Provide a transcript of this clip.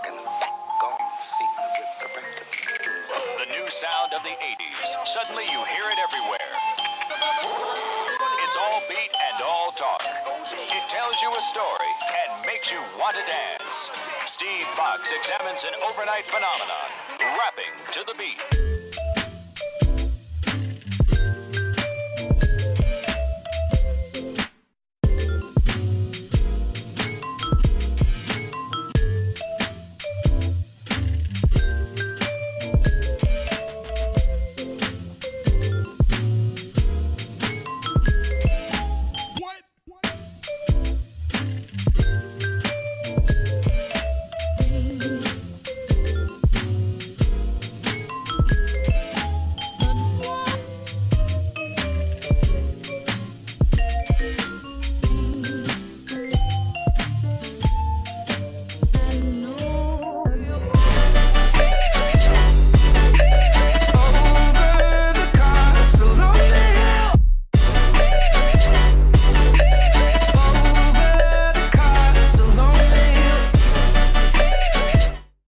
the scene with the. The new sound of the 80s. Suddenly you hear it everywhere. It's all beat and all talk. It tells you a story and makes you want to dance. Steve Fox examines an overnight phenomenon, rapping to the beat.